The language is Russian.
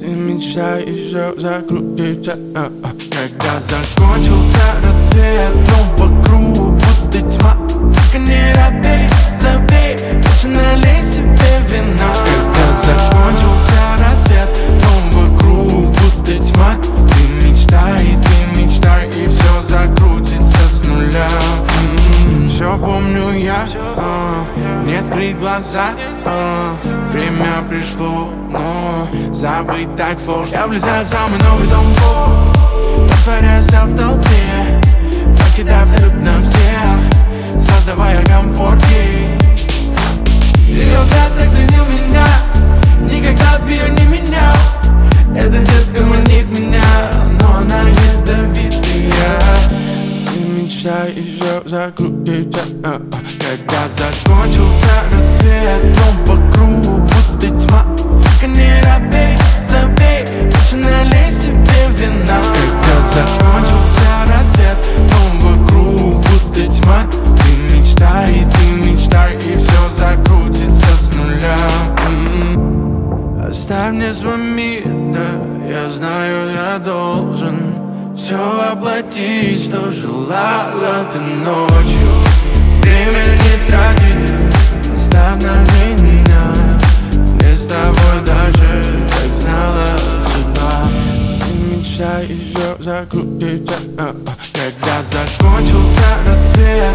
мечтай еще закрутиться а, а. Когда закончился рассвет, но вокруг будто тьма не скрыть глаза. А, Время пришло, но забыть так сложно. Я влезаю в самый новый дом. Растворяйся в толпе Покидая абсолютно всех Создавая комфорты Ее взгляд так пленил меня Никогда бы ее не менял. Эта детка манит меня Но она ядовитая. Ты мечтай еще закрутиться а, а. Когда закончился Но вокруг будто тьма. Только не робей, забей Лучше налей себе вина. Когда закончился рассвет Но вокруг будто тьма. Ты мечтай, ты мечтай И все закрутится с нуля. М-м. Оставь мне свой мир, да Я знаю, я должен Все воплотить, что желала ты ночью все а, а, а. Когда закончился рассвет